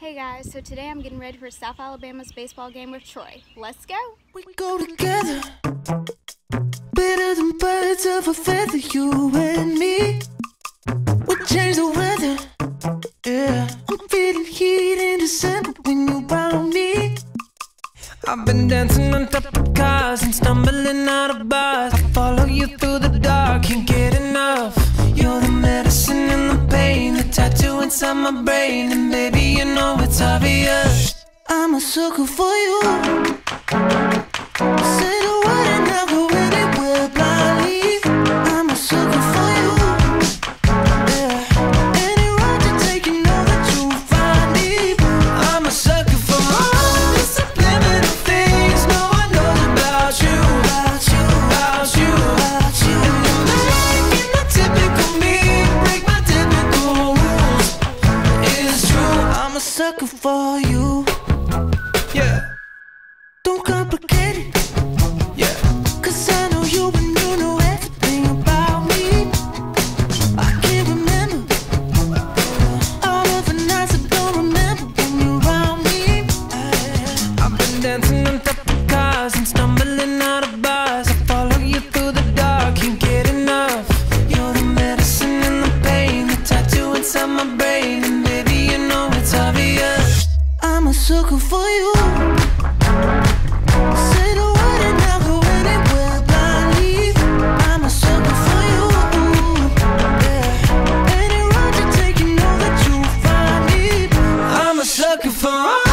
Hey guys, so today I'm getting ready for South Alabama's baseball game with Troy. Let's go! We go together, better than birds of a feather, you and me. We change the weather, yeah. I'm feeling heat in December when you found me. I've been dancing on top of cars and stumbling out of bars. I follow you through the dark, inside my brain, and baby you know it's obvious. I'm a sucker for you. Sucker for you. Say the word and I'll go anywhere blindly. I'm a sucker for you. Any road you take, you know that you'll find me. I'm a sucker for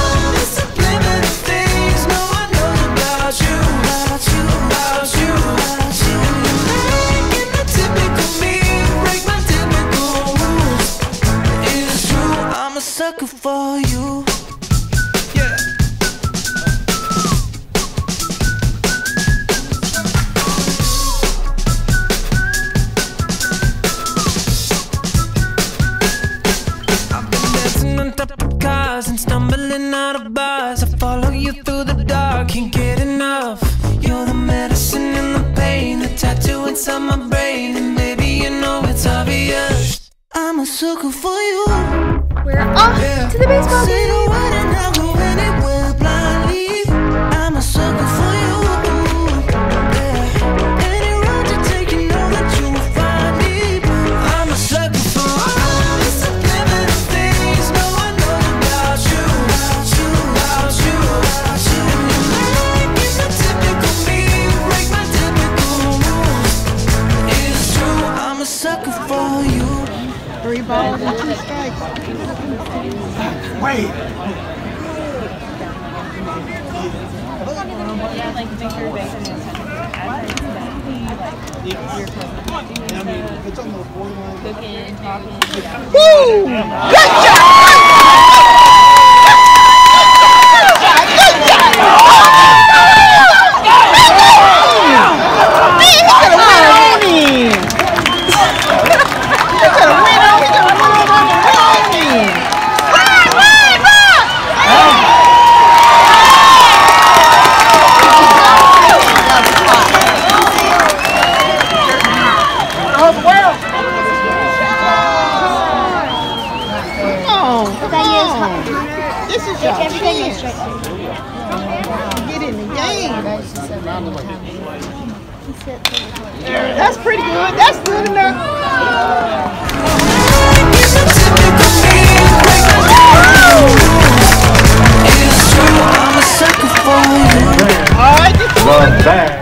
you through the dark, can't get enough. You're the medicine and the pain, the tattoo inside my brain, and baby you know it's obvious. I'm a sucker for you. We're off to the baseball Wait. Yeah, like Victor Baker is cooking, talking. This is your chance. Get in the game. That's pretty good. That's good enough. It's